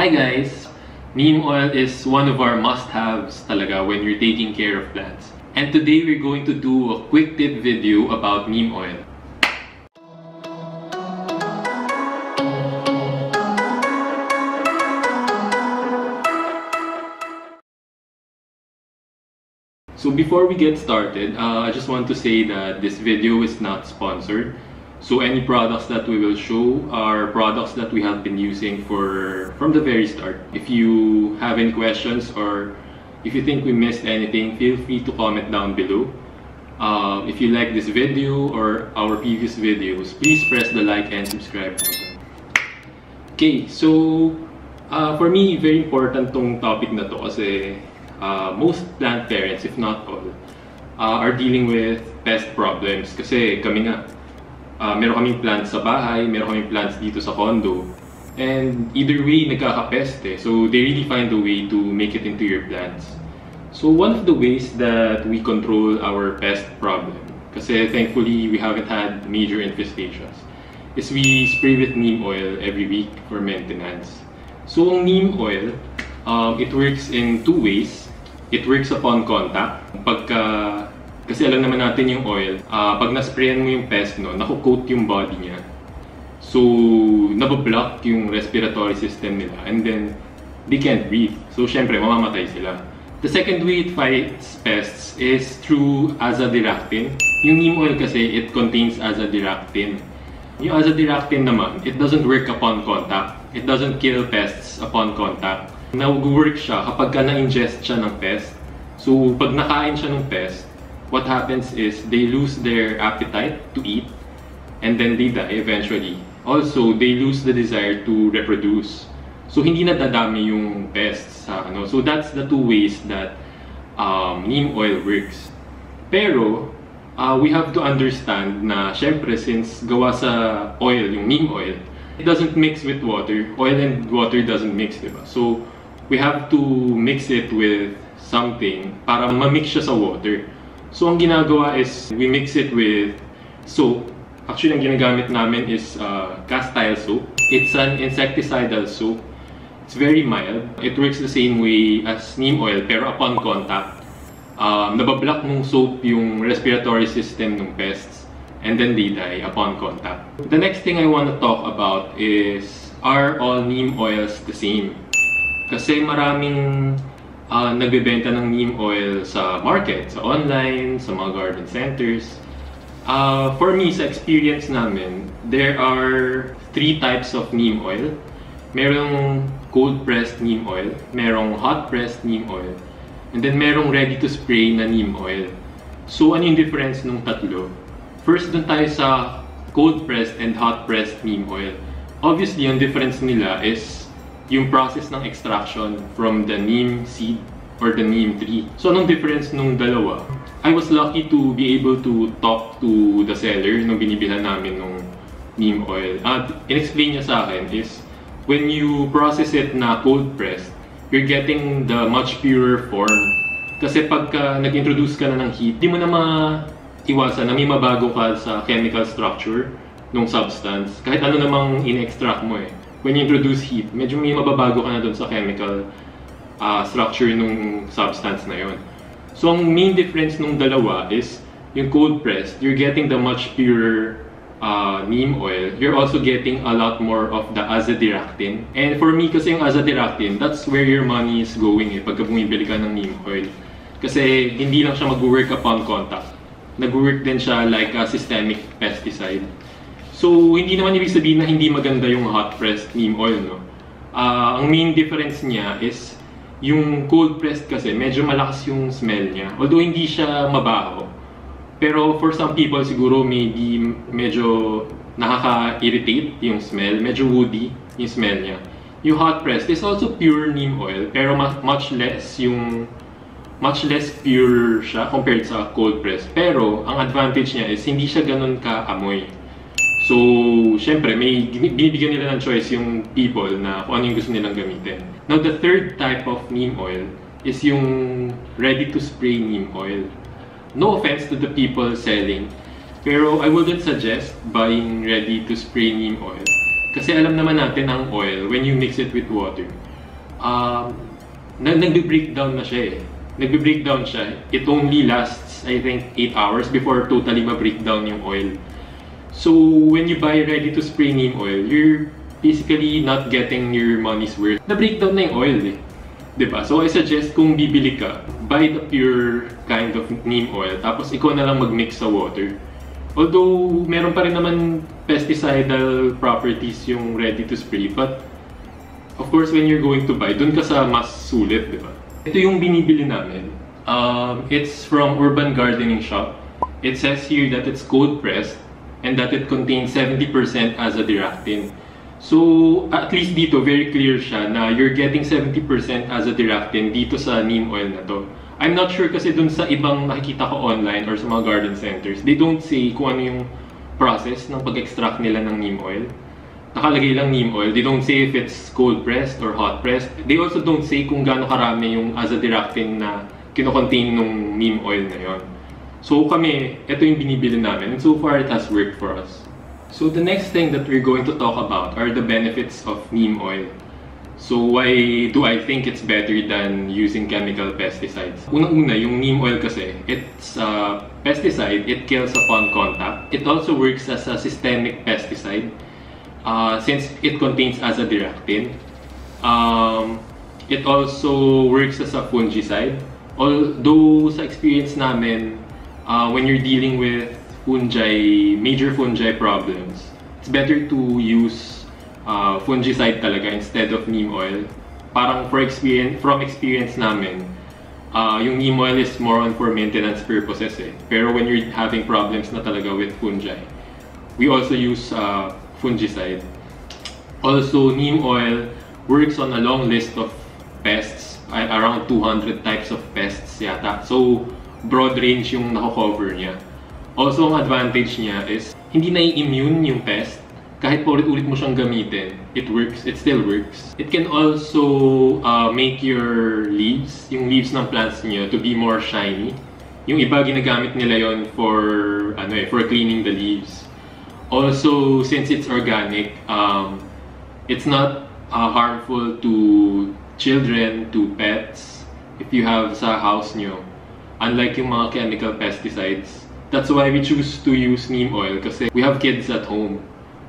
Hi guys! Neem oil is one of our must-haves talaga when you're taking care of plants. And today we're going to do a quick tip video about neem oil. So before we get started, uh, I just want to say that this video is not sponsored. So any products that we will show are products that we have been using for from the very start. If you have any questions or if you think we missed anything, feel free to comment down below. Uh, if you like this video or our previous videos, please press the like and subscribe button. Okay, so uh, for me, very important tong topic na to kasi uh, most plant parents, if not all, uh, are dealing with pest problems kasi kami nga, uh, meron kaming plants sa bahay, meron kaming plants dito sa condo. And either way, nagkakapest eh. So they really find a way to make it into your plants. So one of the ways that we control our pest problem, kasi thankfully we haven't had major infestations, is we spray with neem oil every week for maintenance. So ang neem oil, um, it works in two ways. It works upon contact. Pagka kasi alam naman natin yung oil, uh, pag nasprayan mo yung pest, no, nakukoat yung body niya. So, nabablock yung respiratory system nila and then they can't breathe. So, syempre, mamamatay sila. The second way it fights pests is through azadirachtin. Yung neem oil kasi, it contains azadirachtin. Yung azadirachtin naman, it doesn't work upon contact. It doesn't kill pests upon contact. Nag-work siya kapag ka na-ingest siya ng pest. So, pag nakain siya ng pest, what happens is they lose their appetite to eat and then they die eventually. Also, they lose the desire to reproduce. So, hindi na dadami yung pests sa ano. So, that's the two ways that um, neem oil works. Pero, uh, we have to understand na, syempre, since gawa sa oil, yung neem oil, it doesn't mix with water. Oil and water doesn't mix, diba? So, we have to mix it with something para ma-mix siya sa water. So, ang ginagawa is, we mix it with soap. Actually, ang ginagamit namin is uh, castile soap. It's an insecticidal soap. It's very mild. It works the same way as neem oil, pero upon contact, um, nabablock ng soap yung respiratory system ng pests and then they die upon contact. The next thing I want to talk about is, are all neem oils the same? Kasi maraming uh, nagbebenta ng neem oil sa market, sa online, sa mga garden centers. Uh, for me, sa experience namin, there are three types of neem oil. Merong cold-pressed neem oil, merong hot-pressed neem oil, and then merong ready-to-spray na neem oil. So, ano yung difference nung tatlo? First, dun tayo sa cold-pressed and hot-pressed neem oil. Obviously, yung difference nila is yung process ng extraction from the neem seed or the neem tree. So, anong difference nung dalawa? I was lucky to be able to talk to the seller nung binibilan namin nung neem oil. At in-explain niya sa akin is, when you process it na cold pressed, you're getting the much purer form. Kasi pagka nag-introduce ka na ng heat, di mo na ma-iwasan na may mabago ka sa chemical structure ng substance. Kahit ano namang in-extract mo eh when you introduce heat, medyo may mababago ka na dun sa chemical uh, structure ng substance na yon. So, ang main difference nung dalawa is yung cold pressed, you're getting the much purer uh, neem oil. You're also getting a lot more of the azadirachtin. And for me, kasi yung azadirachtin, that's where your money is going eh, pagka bumibili ka ng neem oil. Kasi hindi lang siya mag-work upon contact. Nag-work din siya like a systemic pesticide. So, hindi naman ibig sabihin na hindi maganda yung hot-pressed neem oil, no? Uh, ang main difference niya is yung cold-pressed kasi medyo malakas yung smell niya. Although hindi siya mabaho. Pero for some people siguro maybe medyo nakaka-irritate yung smell. Medyo woody yung smell niya. Yung hot-pressed is also pure neem oil pero much less yung much less pure siya compared sa cold press. Pero ang advantage niya is hindi siya ganun ka-amoy. So, syempre, may binibigyan nila ng choice yung people na kung ano yung gusto nilang gamitin. Now, the third type of neem oil is yung ready-to-spray neem oil. No offense to the people selling, pero I wouldn't suggest buying ready-to-spray neem oil. Kasi alam naman natin ang oil, when you mix it with water, um, na nagbe-breakdown na siya eh. Nagbe-breakdown siya. It only lasts, I think, 8 hours before totally ma-breakdown yung oil. So, when you buy ready-to-spray neem oil, you're basically not getting your money's worth. Na-breakdown na yung oil eh. 'Di ba? So, I suggest kung bibili ka, buy the pure kind of neem oil, tapos ikaw na lang mag-mix sa water. Although, meron pa rin naman pesticidal properties yung ready-to-spray, but of course, when you're going to buy, dun ka sa mas sulit, di ba? Ito yung binibili namin. Um, it's from Urban Gardening Shop. It says here that it's cold pressed and that it contains 70% azadirachtin. So, at least dito, very clear siya na you're getting 70% azadirachtin dito sa neem oil na to. I'm not sure kasi dun sa ibang nakikita ko online or sa mga garden centers, they don't say kung ano yung process ng pag-extract nila ng neem oil. Nakalagay lang neem oil. They don't say if it's cold pressed or hot pressed. They also don't say kung gaano karami yung azadirachtin na kinocontain nung neem oil na yon. So kami, ito yung binibili namin. And so far, it has worked for us. So the next thing that we're going to talk about are the benefits of neem oil. So why do I think it's better than using chemical pesticides? Unang-una, yung neem oil kasi, it's a pesticide, it kills upon contact. It also works as a systemic pesticide uh, since it contains azadirachtin. Um, it also works as a fungicide. Although sa experience namin, uh, when you're dealing with fungi, major fungi problems, it's better to use uh, fungicide talaga instead of neem oil. Parang for experience, from experience namin, uh, yung neem oil is more on for maintenance purposes eh. Pero when you're having problems na talaga with fungi, we also use uh, fungicide. Also, neem oil works on a long list of pests, around 200 types of pests yata. So, broad range yung nako-cover niya. Also, ang advantage niya is hindi na-immune yung pest. Kahit paulit-ulit mo siyang gamitin, it works. It still works. It can also uh, make your leaves, yung leaves ng plants niyo, to be more shiny. Yung iba ginagamit nila yon for ano eh, for cleaning the leaves. Also, since it's organic, um, it's not uh, harmful to children, to pets, if you have sa house nyo. Unlike yung mga chemical pesticides, That's why we choose to use neem oil kasi we have kids at home.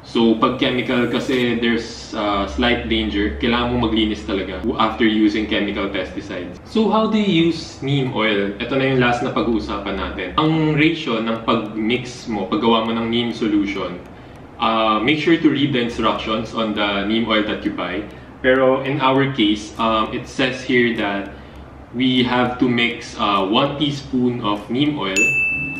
So, pag chemical kasi there's uh, slight danger, kailangan mo maglinis talaga after using chemical pesticides. So, how do you use neem oil? Ito na yung last na pag-uusapan natin. Ang ratio ng pag-mix mo, paggawa mo ng neem solution, uh, make sure to read the instructions on the neem oil that you buy. Pero in our case, um, it says here that we have to mix uh, 1 teaspoon of neem oil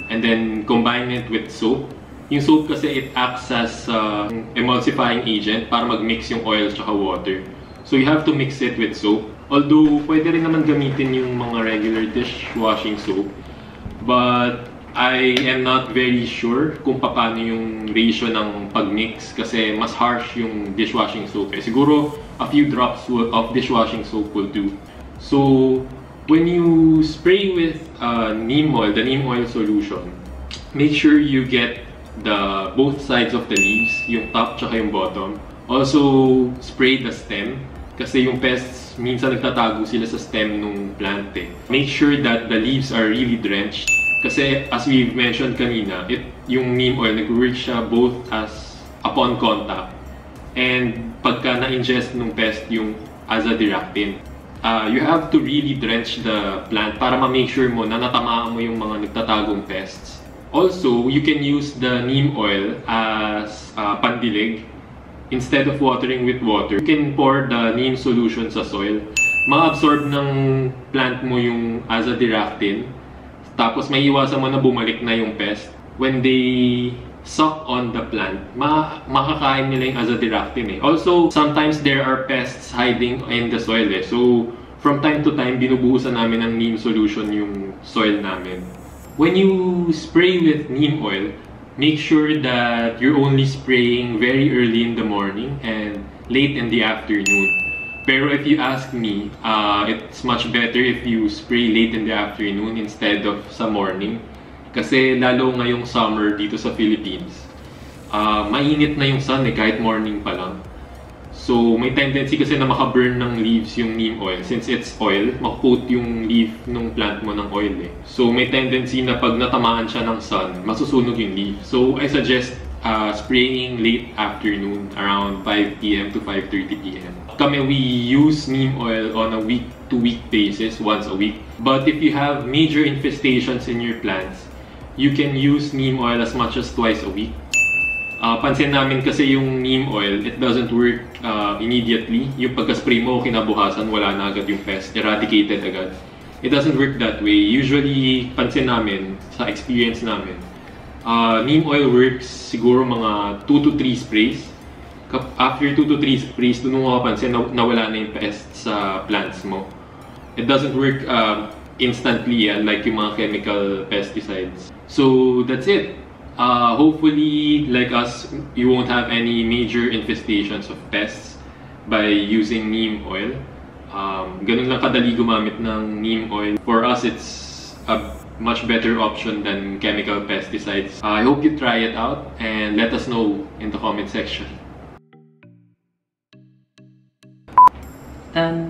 and then combine it with soap. Yung soap kasi it acts as uh, emulsifying agent para mag-mix yung oil at water. So you have to mix it with soap. Although pwede rin naman gamitin yung mga regular dishwashing soap. But I am not very sure kung paano yung ratio ng pag-mix kasi mas harsh yung dishwashing soap. Eh. Siguro a few drops of dishwashing soap will do. So when you spray with uh, neem oil, the neem oil solution, make sure you get the both sides of the leaves, yung top tsaka yung bottom. Also, spray the stem kasi yung pests minsan nagtatago sila sa stem ng plant eh. Make sure that the leaves are really drenched kasi as we've mentioned kanina, it, yung neem oil nag-work siya both as upon contact and pagka na-ingest ng pest yung azadirachtin uh, you have to really drench the plant para ma-make sure mo na natamaan mo yung mga nagtatagong pests. Also, you can use the neem oil as uh, pandilig. Instead of watering with water, you can pour the neem solution sa soil. Ma-absorb ng plant mo yung azadirachtin. Tapos may iwasan mo na bumalik na yung pest. When they suck on the plant, ma makakain nila yung azadirachtin eh. Also, sometimes there are pests hiding in the soil eh. So, from time to time, binubuhusan namin ng neem solution yung soil namin. When you spray with neem oil, make sure that you're only spraying very early in the morning and late in the afternoon. Pero if you ask me, uh, it's much better if you spray late in the afternoon instead of sa morning kasi lalo ngayong summer dito sa Philippines, uh, mainit na yung sun eh, kahit morning pa lang. So, may tendency kasi na makaburn ng leaves yung neem oil. Since it's oil, makoat yung leaf ng plant mo ng oil eh. So, may tendency na pag natamaan siya ng sun, masusunog yung leaf. So, I suggest uh, spraying late afternoon around 5 p.m. to 5.30 p.m. Kami, we use neem oil on a week-to-week basis, once a week. But if you have major infestations in your plants, you can use neem oil as much as twice a week. Uh, pansin namin kasi yung neem oil, it doesn't work uh, immediately. Yung pagka-spray mo, kinabukasan, wala na agad yung pest, eradicated agad. It doesn't work that way. Usually, pansin namin, sa experience namin, uh, neem oil works siguro mga 2 to 3 sprays. After 2 to 3 sprays, doon mo mapapansin na nawala na yung pest sa plants mo. It doesn't work uh, instantly, unlike yung mga chemical pesticides. So, that's it. Uh, hopefully, like us, you won't have any major infestations of pests by using neem oil. Um, ganun lang kadali gumamit ng neem oil. For us, it's a much better option than chemical pesticides. Uh, I hope you try it out and let us know in the comment section. Tan